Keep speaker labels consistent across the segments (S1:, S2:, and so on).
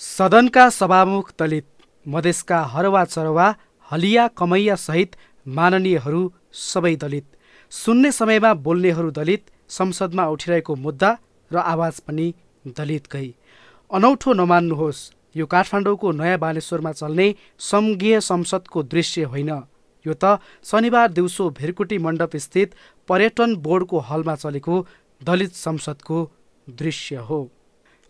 S1: सदनका सभामुख दलित मधेसका हरवा चरवा हलिया कमैया सहित माननीयहरू सबै दलित। सुन्ने समयमा बोल्नेहरू दलित संसदमा उठिरहेको मुद्दा र आवाज पनि दलितकै अनौठो नमान्नुहोस् यो काठमाडौँको नयाँ बानेश्वरमा चल्ने सङ्घीय संसदको दृश्य होइन। यो त शनिबार दिउँसो भिरकुटी मण्डप स्थित पर्यटन बोर्डको हलमा चलेको दलित संसदको दृश्य हो।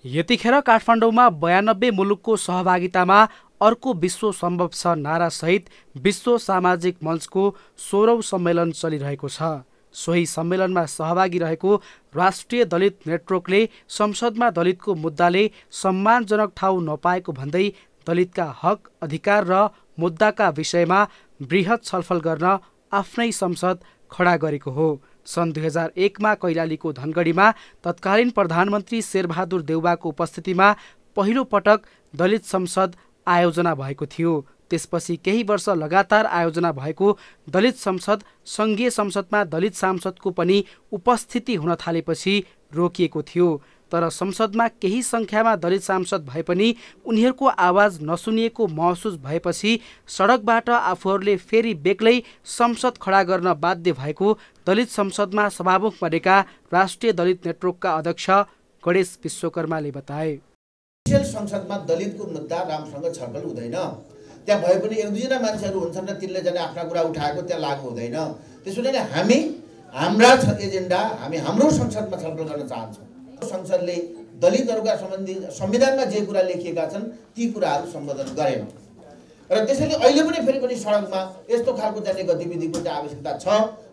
S1: यतिखेर काठमाडौँमा बयानब्बे मुलुकको सहभागितामा अर्को विश्व सम्भव छ नारासहित विश्व सामाजिक मञ्चको सोह्रौँ सम्मेलन चलिरहेको छ। सोही सम्मेलनमा सहभागी रहेको राष्ट्रिय दलित नेटवर्कले संसदमा दलितको मुद्दाले सम्मानजनक ठाउँ नपाएको भन्दै दलितका हक अधिकार र मुद्दाका विषयमा वृहत छलफल गर्न आफ्नै संसद खडा गरेको हो। सन् दुई हजार एकमा कैलालीको धनगढीमा तत्कालीन प्रधानमन्त्री शेरबहादुर देउबाको उपस्थितिमा पहिलो पटक दलित संसद आयोजना भएको थियो। त्यसपछि केही वर्ष लगातार आयोजना भएको दलित संसद सङ्घीय संसदमा दलित सांसदको पनि उपस्थिति हुन थालेपछि रोकिएको थियो। तर संसदमा केही सङ्ख्यामा दलित सांसद भए पनि उनीहरूको आवाज नसुनिएको महसुस भएपछि सडकबाट आफूहरूले फेरि बेग्लै संसद खडा गर्न बाध्य भएको दलित संसदमा सभामुख बनेका राष्ट्रिय दलित नेटवर्कका अध्यक्ष गणेश विश्वकर्माले बताए।
S2: संसदमा दलितको मुद्दा राम्रोसँग छलफल हुँदैन। त्यहाँ भए पनि एक दुईजना मान्छेहरू हुन्छन् र तिनले जाने आफ्ना कुरा उठाएको त्यहाँ लागु हुँदैन। त्यसो भने हामी हाम्रा एजेन्डा हामी हाम्रो संसदमा छलफल गर्न चाहन्छौँ। संसदले दलितहरूका सम्बन्धी संविधानमा जे कुरा लेखिएका छन् ती कुराहरू सम्बोधन गरेन। र त्यसैले अहिले पनि फेरि पनि सडकमा यस्तो खालको जाने गतिविधिको चाहिँ आवश्यकता छ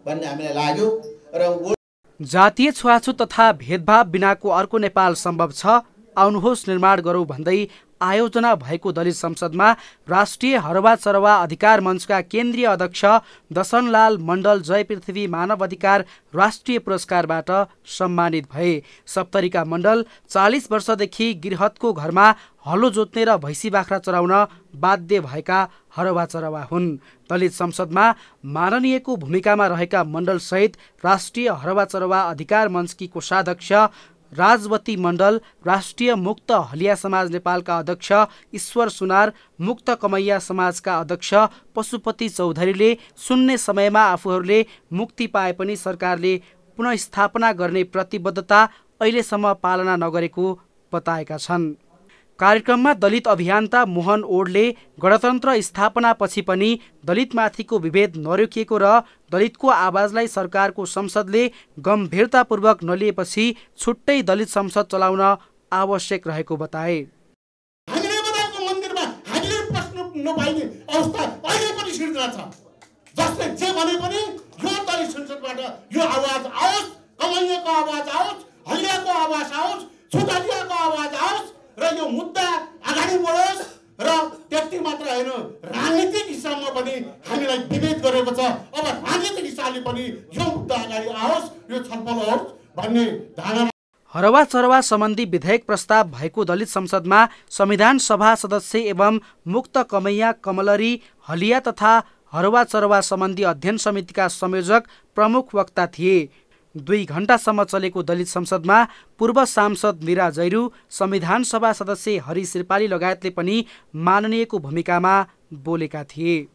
S2: भन्ने हामीलाई लाग्यो। र
S1: जातीय छुवाछुत तथा भेदभाव बिनाको अर्को नेपाल सम्भव छ। आउनुहोस् निर्माण गरौँ भन्दै आयोजना भएको दलित संसदमा राष्ट्रिय हरवा चरवा अधिकार मञ्चका केन्द्रीय अध्यक्ष दशनलाल मण्डल जय पृथ्वी मानव अधिकार राष्ट्रिय पुरस्कारबाट सम्मानित भए। सप्तरीका मण्डल चालिस वर्षदेखि गिरहतको घरमा हलो जोत्ने र भैँसी बाख्रा चराउन बाध्य भएका हरवा चरवा हुन्। दलित संसदमा माननीयको भूमिकामा रहेका मण्डलसहित राष्ट्रिय हरवा चरवा अधिकार मञ्चकी कोषाध्यक्ष राजवती मण्डल राष्ट्रिय मुक्त हलिया समाज नेपालका अध्यक्ष ईश्वर सुनार मुक्त कमैया समाजका अध्यक्ष पशुपति चौधरीले सुन्ने समयमा आफूहरूले मुक्ति पाए पनि सरकारले पुनस्थापना गर्ने प्रतिबद्धता अहिलेसम्म पालना नगरेको बताएका छन्। कार्यक्रममा दलित अभियन्ता मोहन ओडले गणतन्त्र स्थापनापछि पनि दलितमाथिको विभेद नरोकिएको र दलितको आवाजलाई सरकारको संसदले गम्भीरतापूर्वक नलिएपछि छुट्टै दलित संसद चलाउन आवश्यक रहेको बताए।
S3: आवाज आवाज आवाज यो मुद्दा अगाडि बढोस् र त्यति मात्र होइन राजनीतिक हिसाबमा पनि हामीलाई विभेद गरेको छ। अब राजनीतिक हिसाबले पनि यो मुद्दा अगाडि आओस् यो छलफल होस् भन्ने धारणा
S1: हरवा चरवा सम्बन्धी विधेयक प्रस्ताव भएको दलित संसदमा संविधान सभा सदस्य एवं मुक्त कमैया कमलरी हलिया तथा हरवा चरवा सम्बन्धी अध्ययन समितिका संयोजक प्रमुख वक्ता थिए। दुई घण्टासम्म चलेको दलित संसदमा पूर्व सांसद मिरा जैरू संविधान सभा सदस्य हरि शेर्पाली लगायतले पनि माननीयको भूमिकामा बोलेका थिए।